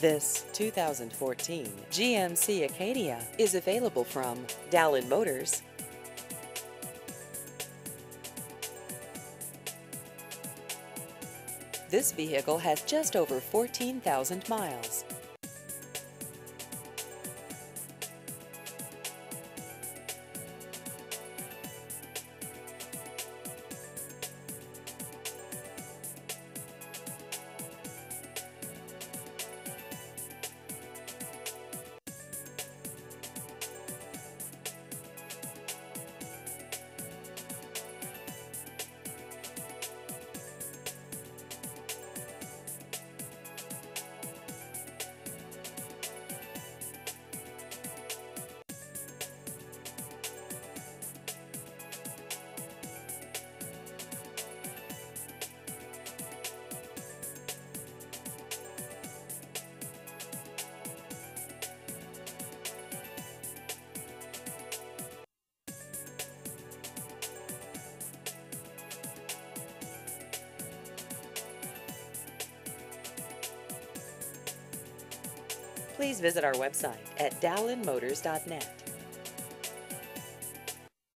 This 2014 GMC Acadia is available from Dallin Motors. This vehicle has just over 14,000 miles. Please visit our website at dallinmotors.net.